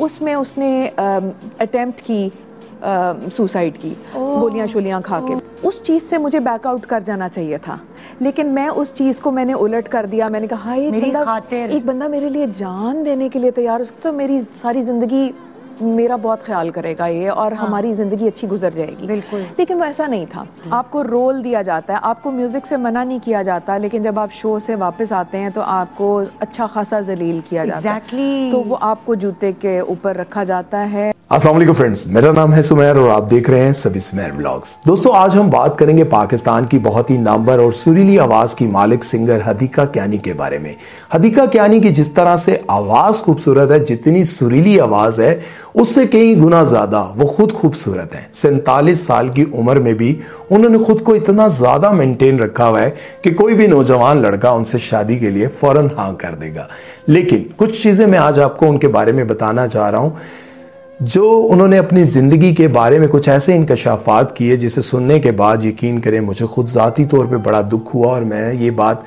उसमें उसने अटेम्प्ट की सुसाइड की। गोलियाँ शोलियाँ खा के। उस चीज़ से मुझे बैकआउट कर जाना चाहिए था। लेकिन मैं उस चीज़ को मैंने उलट कर दिया। मैंने कहा एक बंदा एक बंदा मेरे लिए जान देने के लिए तैयार उसको तो मेरी सारी ज़िंदगी मेरा बहुत ख्याल करेगा ये और हाँ। हमारी ज़िंदगी अच्छी गुजर जाएगी। बिल्कुल। लेकिन वो ऐसा नहीं था। आपको रोल दिया जाता है। आपको म्यूज़िक से मना नहीं किया जाता लेकिन जब आप शो से वापस आते हैं तो आपको अच्छा खासा जलील किया जाता है। तो वो आपको जूते के ऊपर रखा जाता है। वालेकुम फ्रेंड्स, मेरा नाम है सुमेर और आप देख रहे हैं सभी सुमेर व्लॉग्स। दोस्तों, आज हम बात करेंगे पाकिस्तान की बहुत ही नामवर और सुरीली आवाज़ की मालिक सिंगर हदीका क्यानी के बारे में। हदीका क्यानी की जिस तरह से आवाज़ खूबसूरत है, जितनी सुरीली आवाज़ है, उससे कई गुना ज़्यादा वो खुद खूबसूरत है। सैतालीस साल की उम्र में भी उन्होंने खुद को इतना ज़्यादा मेंटेन रखा हुआ है कि कोई भी नौजवान लड़का उनसे शादी के लिए फ़ौरन हाँ कर देगा। लेकिन कुछ चीज़ें मैं आज आपको उनके बारे में बताना चाह रहा हूँ। जो उन्होंने अपनी ज़िंदगी के बारे में कुछ ऐसे इनकशाफात किए जिसे सुनने के बाद यकीन करें मुझे खुद ज़ाती तौर पे बड़ा दुख हुआ और मैं ये बात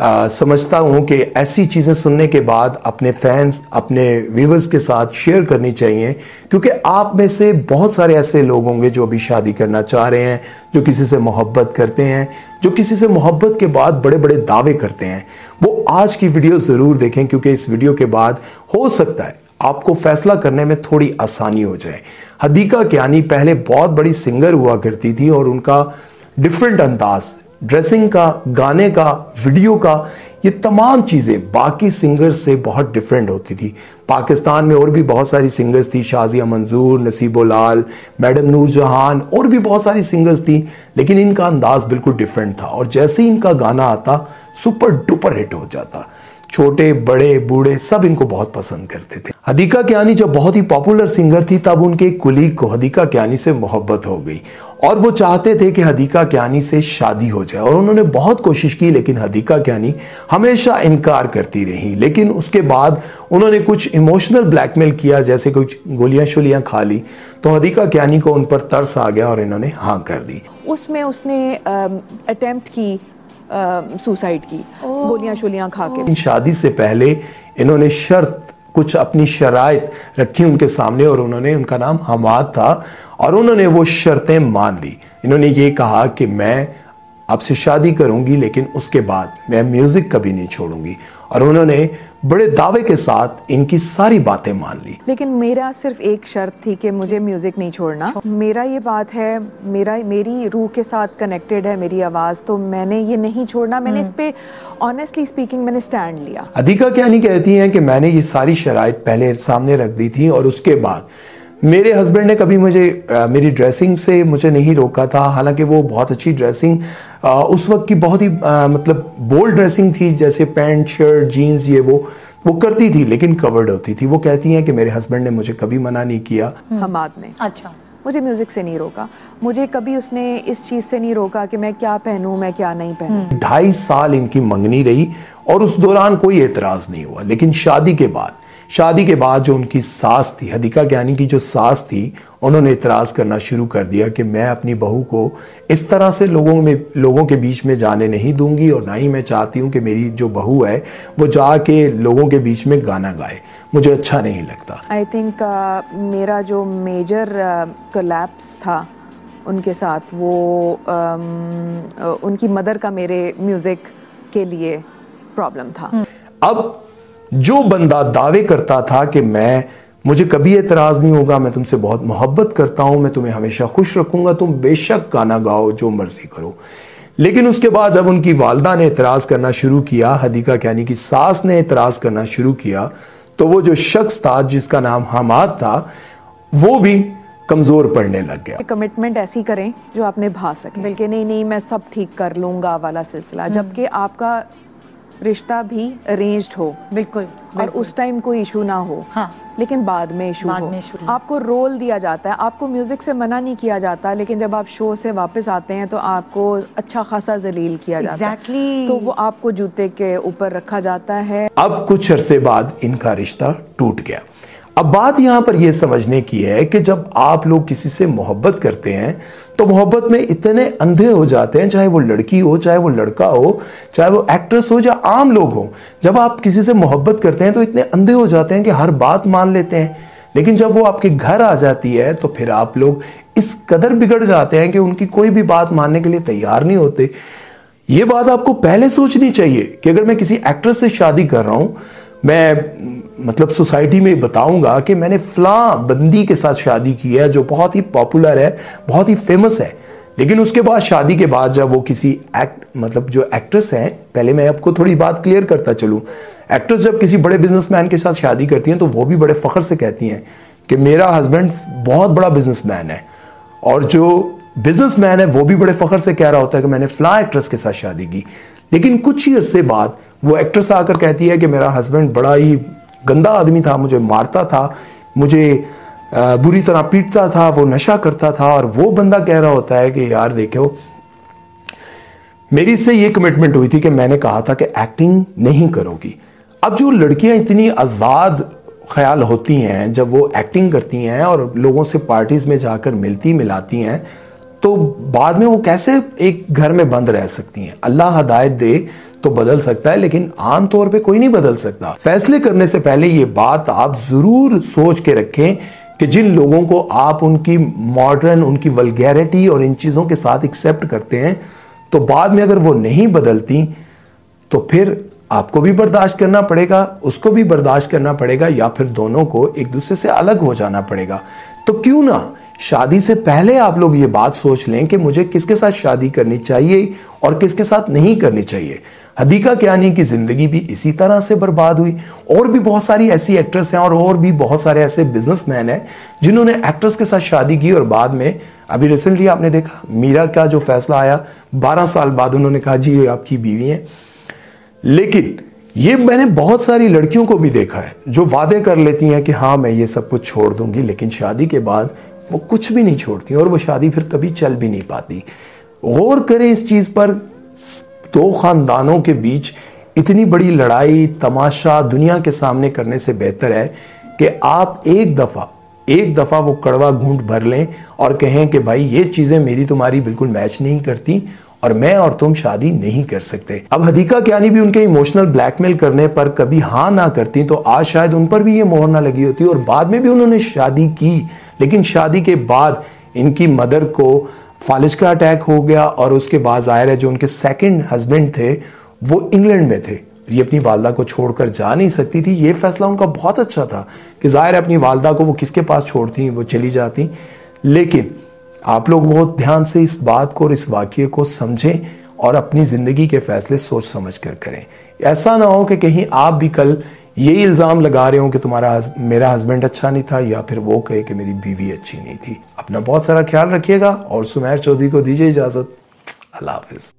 आ, समझता हूँ कि ऐसी चीज़ें सुनने के बाद अपने फैंस अपने व्यूवर्स के साथ शेयर करनी चाहिए क्योंकि आप में से बहुत सारे ऐसे लोग होंगे जो अभी शादी करना चाह रहे हैं जो किसी से मोहब्बत करते हैं जो किसी से मोहब्बत के बाद बड़े बड़े दावे करते हैं। वो आज की वीडियो ज़रूर देखें क्योंकि इस वीडियो के बाद हो सकता है आपको फैसला करने में थोड़ी आसानी हो जाए। हदीका क्यानी पहले बहुत बड़ी सिंगर हुआ करती थी और उनका डिफरेंट अंदाज ड्रेसिंग का, गाने का वीडियो का, ये तमाम चीज़ें बाकी सिंगर्स से बहुत डिफरेंट होती थी। पाकिस्तान में और भी बहुत सारी सिंगर्स थी, शाजिया मंजूर, नसीबो लाल, मैडम नूर जहान और भी बहुत सारी सिंगर्स थी, लेकिन इनका अंदाज बिल्कुल डिफरेंट था। और जैसे ही इनका गाना आता सुपर डुपर हिट हो जाता। छोटे, बड़े, बूढ़े सब इनको बहुत पसंद करते थे। हदीका क्यानी जब बहुत ही पॉपुलर सिंगर थी, तब उनके एक कुलीग को हदीका क्यानी से मोहब्बत हो गई और वो चाहते थे कि हदीका क्यानी से शादी हो जाए और उन्होंने बहुत कोशिश की, लेकिन हदीका क्यानी हमेशा इनकार करती रही। लेकिन उसके बाद उन्होंने कुछ इमोशनल ब्लैकमेल किया, जैसे कुछ गोलियाँ शोलियाँ खा ली तो हदीका क्यानी को उन पर तरस आ गया और इन्होंने हाँ कर दी। उसमें उसने अटेम्प्ट की सुसाइड की। गोलियाँ शोलियाँ खा के। शादी से पहले इन्होंने शर्त कुछ अपनी शराइत रखी उनके सामने और उन्होंने उनका नाम हमाद था और उन्होंने वो शर्तें मान ली। इन्होंने ये कहा कि मैं आपसे शादी करूँगी लेकिन उसके बाद मैं म्यूज़िक कभी नहीं छोड़ूँगी। और उन्होंने बड़े दावे के साथ इनकी सारी बातें मान ली। लेकिन मेरा सिर्फ़ एक शर्त थी कि मुझे म्यूज़िक नहीं छोड़ना। मेरा ये बात है मेरा मेरी रूह के साथ कनेक्टेड है मेरी आवाज़ तो मैंने ये नहीं छोड़ना। मैंने इस पे ऑनेस्टली स्पीकिंग मैंने स्टैंड लिया। अधिका क्या नहीं कहती हैं कि मैंने ये सारी शराइत पहले सामने रख दी थी और उसके बाद मेरे हस्बैंड ने कभी मुझे अ, मेरी ड्रेसिंग से मुझे नहीं रोका था। हालाँकि वो बहुत अच्छी ड्रेसिंग अ, उस वक्त की बहुत ही अ, मतलब बोल्ड ड्रेसिंग थी जैसे पैंट शर्ट जीन्स ये वो वो करती थी लेकिन कवर्ड होती थी। वो कहती हैं कि मेरे हस्बैंड ने मुझे कभी मना नहीं किया। हमाद ने अच्छा। मुझे म्यूज़िक से नहीं रोका। मुझे कभी उसने इस चीज़ से नहीं रोका कि मैं क्या पहनूं मैं क्या नहीं पहनूं। ढाई साल इनकी मंगनी रही और उस दौरान कोई एतराज़ नहीं हुआ। लेकिन शादी के बाद शादी के बाद जो उनकी सास थी हदीका ज्ञानी की जो सास थी उन्होंने इतराज करना शुरू कर दिया कि मैं अपनी बहू को इस तरह से लोगों में लोगों के बीच में जाने नहीं दूँगी और ना ही मैं चाहती हूँ कि मेरी जो बहू है वो जाके लोगों के बीच में गाना गाए। मुझे अच्छा नहीं लगता। आई थिंक uh, मेरा जो मेजर कोलैप्स था उनके साथ वो um, uh, उनकी मदर का मेरे म्यूज़िक के लिए प्रॉब्लम था। अब जो बंदा दावे करता था कि मैं मुझे कभी एतराज़ नहीं होगा मैं तुमसे बहुत मोहब्बत करता हूँ मैं तुम्हें हमेशा खुश रखूँगा तुम बेशक गाना गाओ जो मर्ज़ी करो। लेकिन उसके बाद जब उनकी वालदा ने एतराज़ करना शुरू किया हदीका कैनी की सास ने एतराज़ करना शुरू किया तो वो जो शख्स था जिसका नाम हमाद था वो भी कमज़ोर पड़ने लग गया। कमिटमेंट ऐसी करें जो आप निभा सकें। बल्कि नहीं नहीं मैं सब ठीक कर लूँगा वाला सिलसिला जबकि आपका रिश्ता भी अरेंज्ड हो। बिल्कुल और उस टाइम कोई इशू ना हो। हाँ। लेकिन बाद में इशू बाद हो। में। आपको रोल दिया जाता है। आपको म्यूज़िक से मना नहीं किया जाता लेकिन जब आप शो से वापस आते हैं तो आपको अच्छा खासा जलील किया exactly. जाता है। तो वो आपको जूते के ऊपर रखा जाता है। अब कुछ अरसे बाद इनका रिश्ता टूट गया। अब बात यहाँ पर यह समझने की है कि जब आप लोग किसी से मोहब्बत करते हैं तो मोहब्बत में इतने अंधे हो जाते हैं, चाहे वो लड़की हो, चाहे वो लड़का हो, चाहे वो एक्ट्रेस हो या आम लोग हो, जब आप किसी से मोहब्बत करते हैं तो इतने अंधे हो जाते हैं कि हर बात मान लेते हैं। लेकिन जब वो आपके घर आ जाती है तो फिर आप लोग इस कदर बिगड़ जाते हैं कि उनकी कोई भी बात मानने के लिए तैयार नहीं होते। ये बात आपको पहले सोचनी चाहिए कि अगर मैं किसी एक्ट्रेस से शादी कर रहा हूँ मैं मतलब सोसाइटी में बताऊँगा कि मैंने फ्ला बंदी के साथ शादी की है जो बहुत ही पॉपुलर है, बहुत ही फ़ेमस है। लेकिन उसके बाद, शादी के बाद जब वो किसी एक्ट मतलब जो एक्ट्रेस है, पहले मैं आपको थोड़ी बात क्लियर करता चलूँ। एक्ट्रेस जब किसी बड़े बिजनेसमैन के साथ शादी करती हैं तो वो भी बड़े फख्र से कहती हैं कि मेरा हस्बैंड बहुत बड़ा बिजनेसमैन है और जो बिजनेसमैन है, वो भी बड़े फख्र से कह रहा होता है कि मैंने फ्ला एक्ट्रेस के साथ शादी की। लेकिन कुछ ही अरसे बाद वो एक्ट्रेस आकर कहती है कि मेरा हस्बैंड बड़ा ही गंदा आदमी था, मुझे मारता था, मुझे बुरी तरह पीटता था, वो नशा करता था और वो बंदा कह रहा होता है कि यार देखो, मेरी इससे ये कमिटमेंट हुई थी कि मैंने कहा था कि एक्टिंग नहीं करोगी। अब जो लड़कियाँ इतनी आज़ाद ख्याल होती हैं, जब वो एक्टिंग करती हैं और लोगों से पार्टीज़ में जाकर मिलती मिलाती हैं तो बाद में वो कैसे एक घर में बंद रह सकती हैं? अल्लाह हदायत दे तो बदल सकता है, लेकिन आम तौर पे कोई नहीं बदल सकता। फैसले करने से पहले ये बात आप ज़रूर सोच के रखें कि जिन लोगों को आप उनकी मॉडर्न उनकी वलगैरिटी और इन चीज़ों के साथ एक्सेप्ट करते हैं तो बाद में अगर वो नहीं बदलती तो फिर आपको भी बर्दाश्त करना पड़ेगा, उसको भी बर्दाश्त करना पड़ेगा, या फिर दोनों को एक दूसरे से अलग हो जाना पड़ेगा। तो क्यों ना शादी से पहले आप लोग ये बात सोच लें कि मुझे किसके साथ शादी करनी चाहिए और किसके साथ नहीं करनी चाहिए। हदीका क्यानी की ज़िंदगी भी इसी तरह से बर्बाद हुई। और भी बहुत सारी ऐसी एक्ट्रेस हैं और और भी बहुत सारे ऐसे बिजनेसमैन हैं जिन्होंने एक्ट्रेस के साथ शादी की और बाद में, अभी रिसेंटली आपने देखा, मीरा का जो फैसला आया 12 साल बाद उन्होंने कहा, जी, ये आपकी बीवी है। लेकिन ये मैंने बहुत सारी लड़कियों को भी देखा है जो वादे कर लेती हैं कि हाँ मैं ये सब कुछ छोड़ दूँगी, लेकिन शादी के बाद वो कुछ भी नहीं छोड़ती और वो शादी फिर कभी चल भी नहीं पाती। गौर करें इस चीज़ पर, दो खानदानों के बीच इतनी बड़ी लड़ाई, तमाशा दुनिया के सामने करने से बेहतर है कि आप एक दफ़ा एक दफ़ा वो कड़वा घूंट भर लें और कहें कि भाई, ये चीज़ें मेरी तुम्हारी बिल्कुल मैच नहीं करती और मैं और तुम शादी नहीं कर सकते। अब हदीका क्यानी भी उनके इमोशनल ब्लैकमेल करने पर कभी हाँ ना करती तो आज शायद उन पर भी ये मोहर ना लगी होती और बाद में भी उन्होंने शादी की। लेकिन शादी के बाद इनकी मदर को फालिज का अटैक हो गया और उसके बाद ज़ाहिर है जो उनके सेकंड हस्बैंड थे, वो इंग्लैंड में थे। ये अपनी वालदा को छोड़कर जा नहीं सकती थी। ये फैसला उनका बहुत अच्छा था कि ज़ाहिर है अपनी वालदा को वो किसके पास छोड़ती, वो चली जाती। लेकिन आप लोग बहुत ध्यान से इस बात को और इस वाक्य को समझें और अपनी ज़िंदगी के फैसले सोच समझ कर करें। ऐसा ना हो कि कहीं आप भी कल ये इल्ज़ाम लगा रहे हो कि तुम्हारा मेरा हस्बैंड अच्छा नहीं था या फिर वो कहे कि मेरी बीवी अच्छी नहीं थी। अपना बहुत सारा ख्याल रखिएगा और सुमैर चौधरी को दीजिए इजाज़त। अल्लाह हाफिज़।